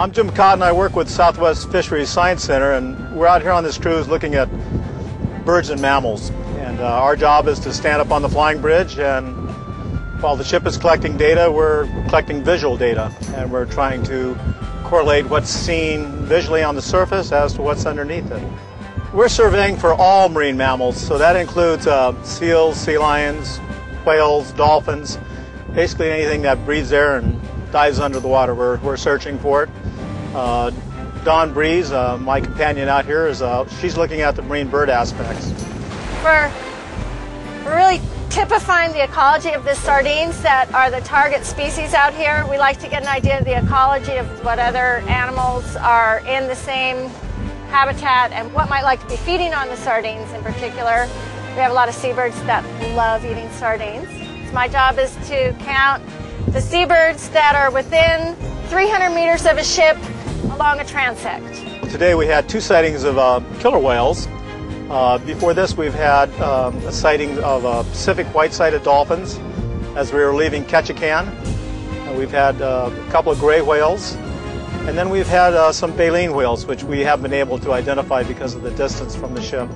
I'm Jim Cotton. I work with Southwest Fisheries Science Center, and we're out here on this cruise looking at birds and mammals. And uh, our job is to stand up on the flying bridge, and while the ship is collecting data, we're collecting visual data, and we're trying to correlate what's seen visually on the surface as to what's underneath it. We're surveying for all marine mammals, so that includes uh, seals, sea lions, whales, dolphins, basically anything that breathes air and dives under the water. We're, we're searching for it. Uh, Dawn Breese, uh, my companion out here, is uh, she's looking at the marine bird aspects. We're, really typifying the ecology of the sardines that are the target species out here. We like to get an idea of the ecology of what other animals are in the same habitat and what might like to be feeding on the sardines in particular. We have a lot of seabirds that love eating sardines. So my job is to count the seabirds that are within 300 meters of a ship along a transect. Today we had two sightings of uh, killer whales. Uh, before this we've had um, a sighting of uh, Pacific white-sided dolphins as we were leaving Ketchikan. we've had uh, a couple of gray whales and then we've had uh, some baleen whales, which we have been able to identify because of the distance from the ship.